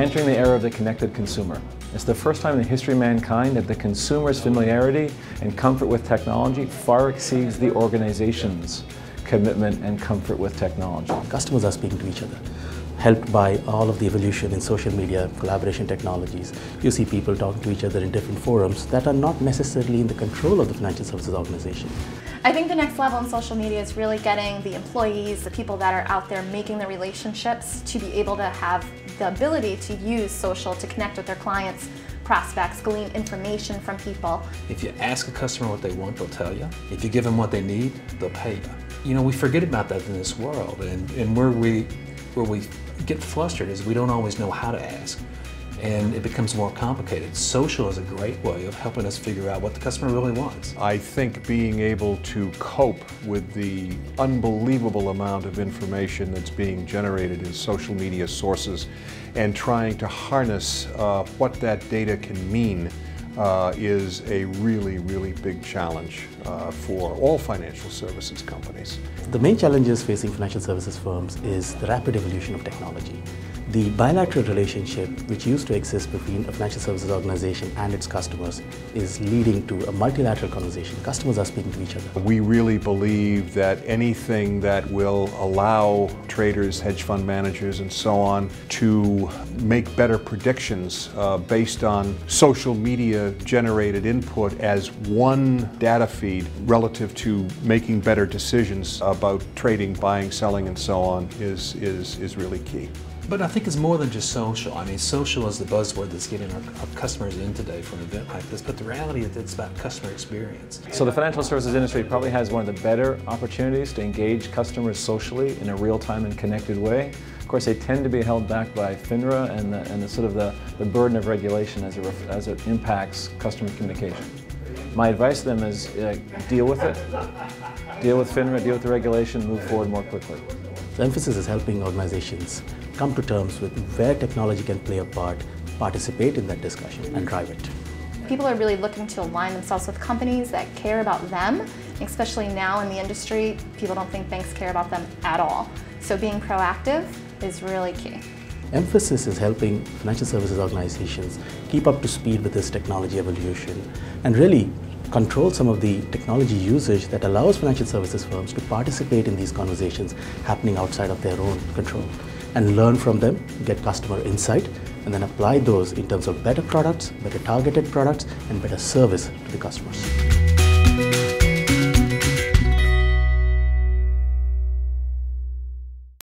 entering the era of the connected consumer. It's the first time in the history of mankind that the consumer's familiarity and comfort with technology far exceeds the organization's commitment and comfort with technology. Customers are speaking to each other helped by all of the evolution in social media, collaboration technologies. You see people talking to each other in different forums that are not necessarily in the control of the financial services organization. I think the next level in social media is really getting the employees, the people that are out there making the relationships to be able to have the ability to use social to connect with their clients, prospects, glean information from people. If you ask a customer what they want, they'll tell you. If you give them what they need, they'll pay you. You know, we forget about that in this world, and, and where we where we get flustered is we don't always know how to ask and it becomes more complicated. Social is a great way of helping us figure out what the customer really wants. I think being able to cope with the unbelievable amount of information that's being generated in social media sources and trying to harness uh, what that data can mean uh, is a really, really big challenge uh, for all financial services companies. The main challenges facing financial services firms is the rapid evolution of technology. The bilateral relationship which used to exist between a financial services organization and its customers is leading to a multilateral conversation. Customers are speaking to each other. We really believe that anything that will allow traders, hedge fund managers and so on to make better predictions uh, based on social media generated input as one data feed relative to making better decisions about trading, buying, selling and so on is, is, is really key. But I think it's more than just social. I mean, social is the buzzword that's getting our, our, customers in today for an event like this, but the reality is it's about customer experience. So the financial services industry probably has one of the better opportunities to engage customers socially in a real-time and connected way. Of course, they tend to be held back by FINRA and the, and the sort of the, the burden of regulation as it, as it impacts customer communication. My advice to them is uh, deal with it, deal with FINRA, deal with the regulation, move forward more quickly. The MphasiS is helping organizations come to terms with where technology can play a part, participate in that discussion and drive it. People are really looking to align themselves with companies that care about them, especially now in the industry, people don't think banks care about them at all. So being proactive is really key. MphasiS is helping financial services organizations keep up to speed with this technology evolution and really control some of the technology usage that allows financial services firms to participate in these conversations happening outside of their own control and learn from them, get customer insight, and then apply those in terms of better products, better targeted products, and better service to the customers.